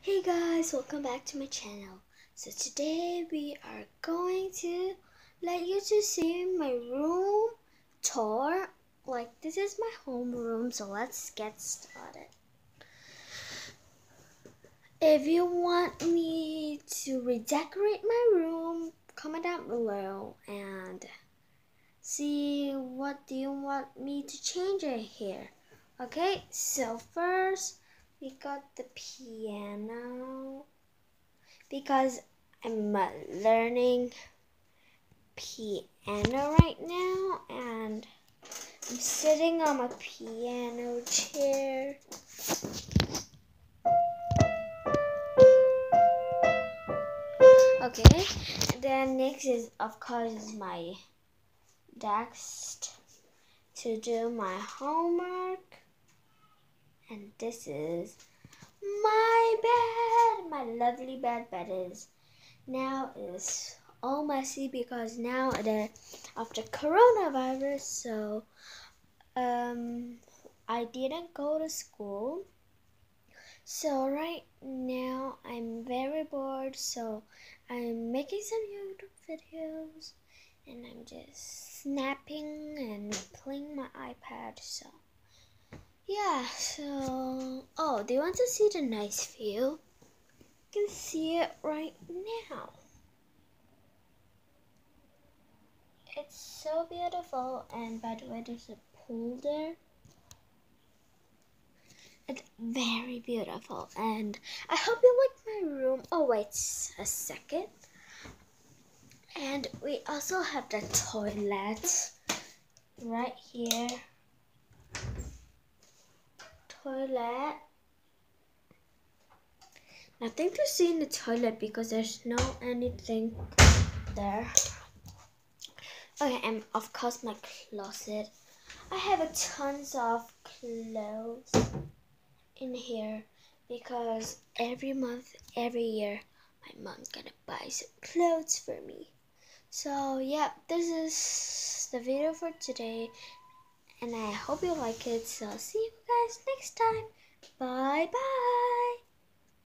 Hey guys, welcome back to my channel. So today we are going to let you to see my room tour. Like this is my home room, so let's get started. If you want me to redecorate my room, comment down below and see what do you want me to change in here. Okay, so first we got the piano because I'm learning piano right now and I'm sitting on a piano chair. Okay, then next is of course is my desk to do my homework this is my bed. My lovely bed bed is now is all messy because now the after coronavirus so um I didn't go to school. So right now I'm very bored so I'm making some YouTube videos and I'm just snapping and playing my iPad so yeah, so oh, do you want to see the nice view? You can see it right now. It's so beautiful, and by the way, there's a pool there. It's very beautiful, and I hope you like my room. Oh, wait a second. And we also have the toilet right here toilet. Nothing to see in the toilet because there's no anything there. Okay, and of course my closet. I have a tons of clothes in here because every month, every year, my mom's gonna buy some clothes for me. So yeah, this is the video for today and I hope you like it. So see you guys next time. Bye bye.